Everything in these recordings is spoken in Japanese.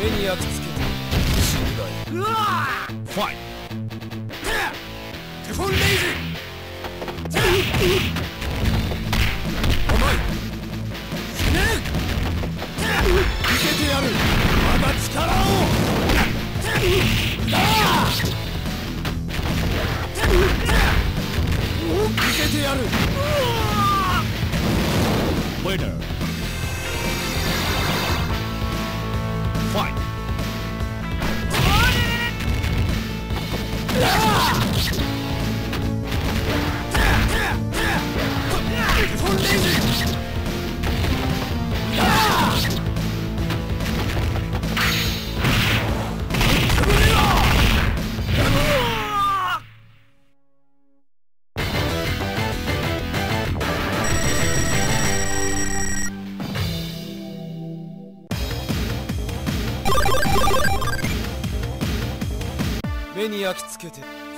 目に焼き付けて。死ぬがいいうわファイテフォンレイジ甘い死ね見せてやる。まだ力を。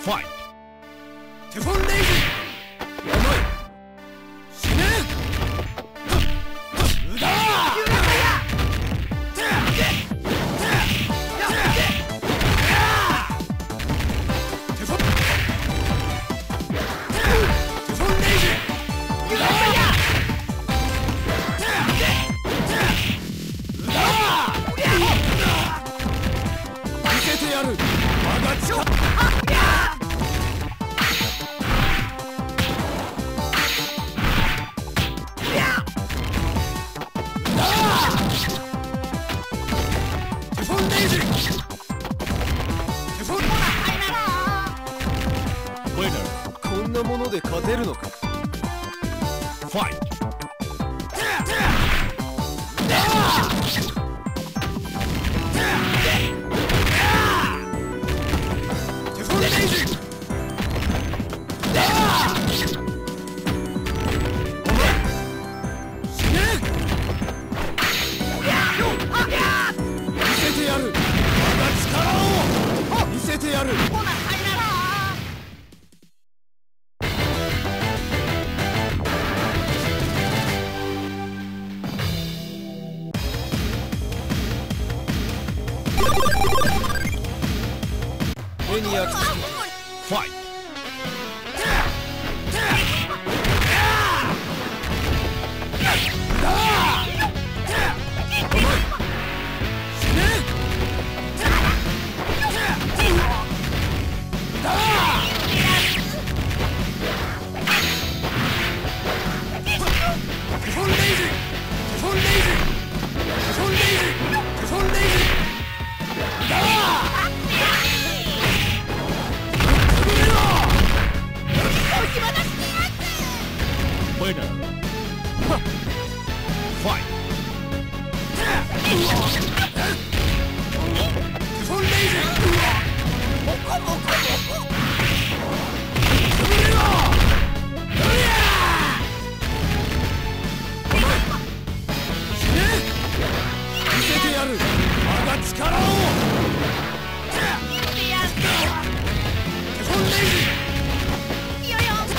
Fight! テフォンレイジなる。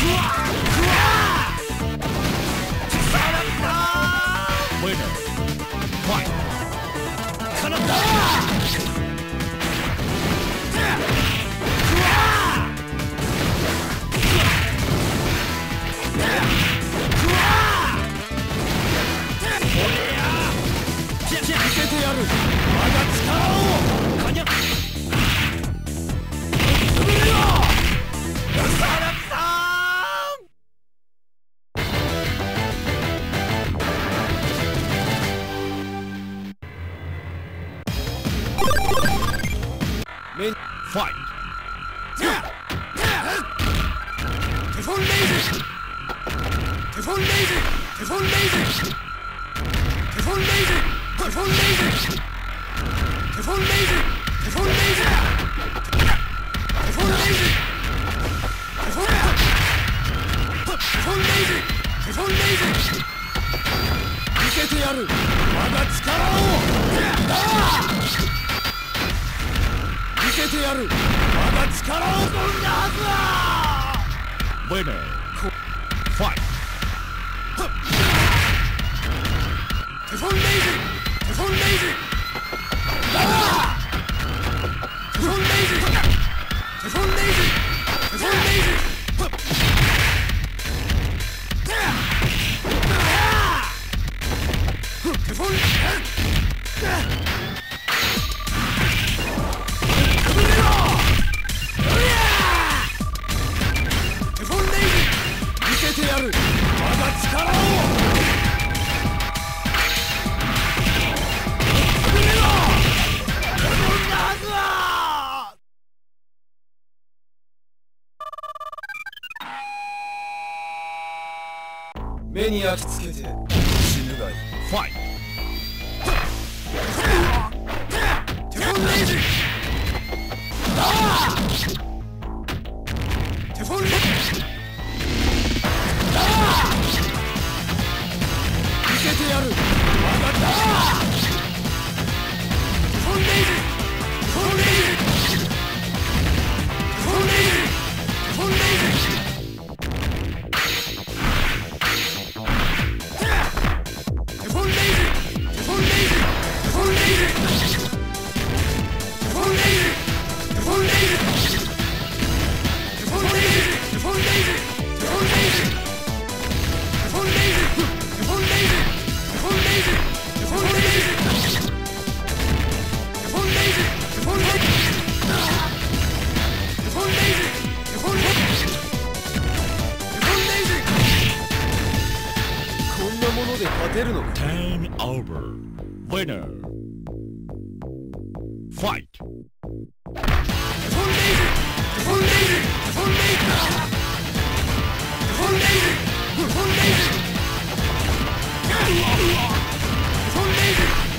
まだ力をレンファイトテフォンレイズテフォンレイズテフォンレイズテフォンレイズテフォンレイズテフォンレイズテフォンレイズテフォンレイズテフォンレイズテフォンレイズテフォンレイズ見せてやる我が力をだーてやる。まだ力を込んだはずだ。ウェナーファイト目に焼き付けて死ぬがいい。ファイトテフォンレイジ。ダーテフォンーてやる。我がダーテフォンデイジ。勝てるのか？Over. Winner. Fight. 飛んでいる飛んでいる！飛んでいる！飛んでいる！飛んでいる！飛んでいる！飛んでいる！